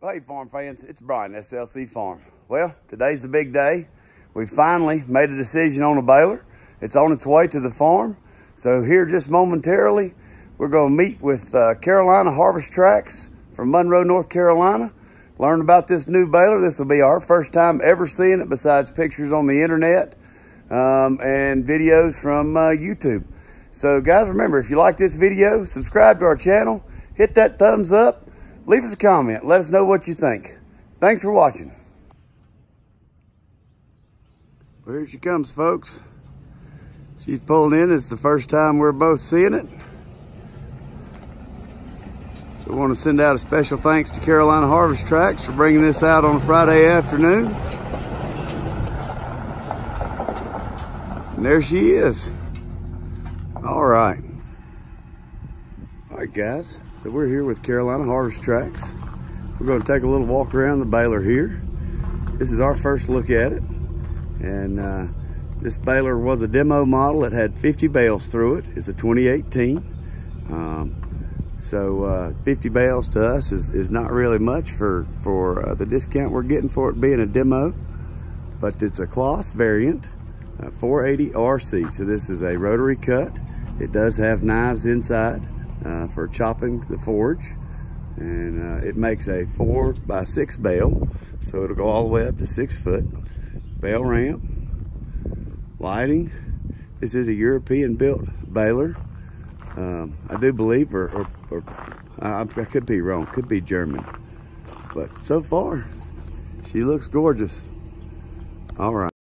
Hey farm fans, it's Brian, SLC Farm. Well, today's the big day. We finally made a decision on a baler. It's on its way to the farm. So here just momentarily, we're gonna meet with uh, Carolina Harvest Tracks from Monroe, North Carolina. Learn about this new baler. This will be our first time ever seeing it besides pictures on the internet um, and videos from uh, YouTube. So guys, remember, if you like this video, subscribe to our channel, hit that thumbs up, leave us a comment. Let us know what you think. Thanks for watching. Well, here she comes, folks. She's pulling in. It's the first time we're both seeing it. So I want to send out a special thanks to Carolina Harvest Tracks for bringing this out on a Friday afternoon. And there she is. All right. Right, guys. So we're here with Carolina Harvest Tracks. We're going to take a little walk around the baler here. This is our first look at it. And uh, this baler was a demo model. It had 50 bales through it. It's a 2018. Um, so uh, 50 bales to us is, is not really much for, for uh, the discount we're getting for it being a demo. But it's a Claas variant, 480 RC. So this is a rotary cut. It does have knives inside uh, for chopping the forage. And uh, it makes a four by six bale. So it'll go all the way up to six foot. Bale ramp, lighting. This is a European built baler. Um, I do believe, or, or, or I, I could be wrong, could be German. But so far, she looks gorgeous. All right.